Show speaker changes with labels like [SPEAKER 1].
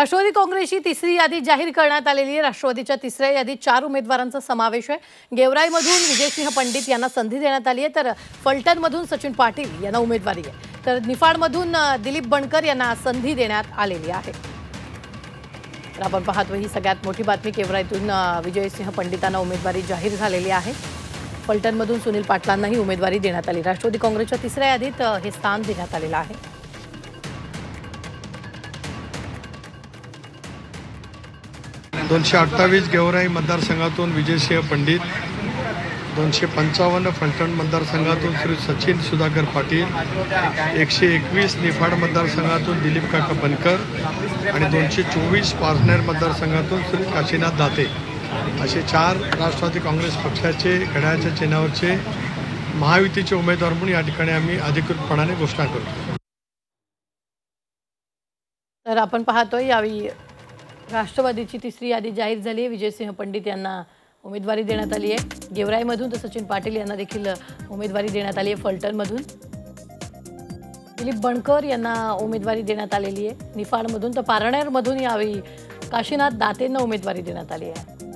[SPEAKER 1] राष्ट्रवादी काँग्रेसची तिसरी यादी जाहीर करण्यात आलेली आहे. राष्ट्रवादीच्या तिसऱ्या यादीत चार उमेदवारांचा समावेश आहे. गेवराईमधून विजयसिंह पंडित यांना संधी देण्यात आली आहे. तर फलटणमधून सचिन पाटील यांना उमेदवारी आहे. तर निफाडमधून दिलीप बनकर यांना संधी देण्यात आलेली आहे. तर आपण पाहतो ही सगळ्यात मोठी बातमी. गेवराईतून विजयसिंह पंडितांना उमेदवारी जाहीर झालेली आहे. फलटणमधून सुनील पाटलांनाही उमेदवारी देण्यात आली. राष्ट्रवादी काँग्रेसच्या तिसऱ्या यादीत हे स्थान देण्यात आलेलं आहे.
[SPEAKER 2] दोनशे अठ्ठावीस गेवराई मतदारसंघातून विजयसिंह पंडित दोनशे पंचावन्न फलटण मतदारसंघातून श्री सचिन सुधाकर पाटील एकशे एकवीस निफाड मतदारसंघातून दिलीप काका बनकर आणि दोनशे चोवीस पारनेर मतदारसंघातून श्री काशीनाथ दाते. असे चार राष्ट्रवादी काँग्रेस पक्षाचे घड्याळाच्या चिन्हावरचे महायुतीचे उमेदवार म्हणून या ठिकाणी आम्ही अधिकृतपणाने घोषणा करतो.
[SPEAKER 1] तर आपण पाहतोय यावेळी राष्ट्रवादीची तिसरी यादी जाहीर झाली आहे. विजयसिंह पंडित यांना उमेदवारी देण्यात आली आहे. गेवराईमधून तर सचिन पाटील यांना देखील उमेदवारी देण्यात आली आहे फलटणमधून. दिलीप बणकर यांना उमेदवारी देण्यात आलेली आहे. निफाडमधून तर पारनेरमधून यावेळी काशीनाथ दातेंना उमेदवारी देण्यात आली आहे.